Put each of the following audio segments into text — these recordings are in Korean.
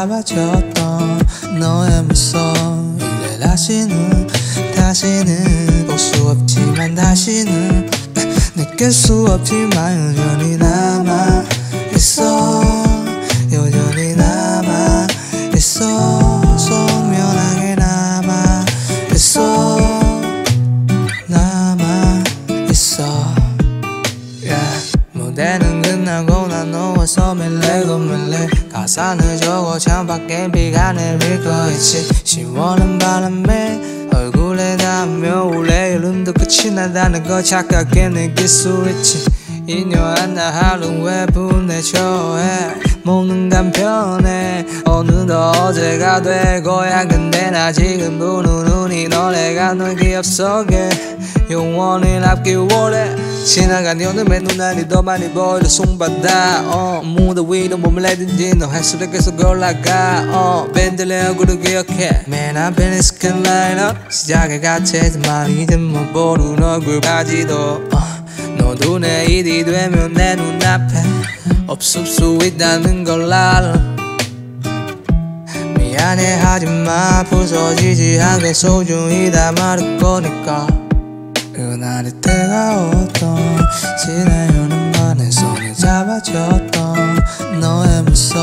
잡아줬던 너의 모습 이제 다시는 다시는 볼 수 없지만 다시는 느낄 수 없지만 여전히 남아 있어 여전히 남아 있어 소면하게 남아 있어 남아 있어 yeah. 무대는 끝나고 난 누워서 밀레고 밀레. 가사는 적어 창밖에 비가 내릴 거 있지. 시원한 바람에 얼굴에 닿으며 올해 여름도 끝이 나다는 거 착각해 느낄 수 있지. 인요한 나 하루 왜 보내줘 해. 먹는 간편해 어느덧 어제가 되고야. 근데 나 지금 보는 눈이 너네가 널 기억 속에. 영원히 남기 원해 지나간 여름의 눈알이 더 많이 보이는 송바다 어. 무대 위로 몸을 내든지 너 할수록 계속 올라가 어. 밴드의 얼굴을 기억해. 맨 앞에는 스캔라이너. 시작의 가치지만 이제 못 보는 얼굴까지도 어. 너도 내 일이 되면 내 눈앞에 없을 수 있다는 걸 알아. 미안해 하지마. 부서지지 않게 소중히 다 말할 거니까 그날의 때가 오던 지내려는 반에 손을 잡아줬던 너의 모습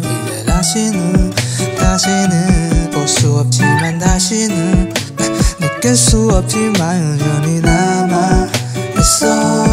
이제 다시는 다시는 볼 수 없지만 다시는 네, 느낄 수 없지만 여전히 남아 있어.